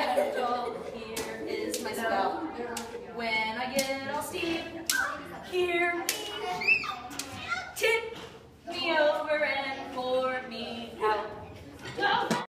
Here is my spell. When I get all steep, here